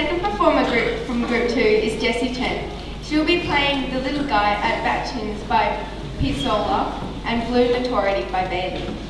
second performer group from Group 2 is Jessie Chen. She will be playing The Little Guy at Bachin's by Piazzolla and Blue Notoriety by Bailey.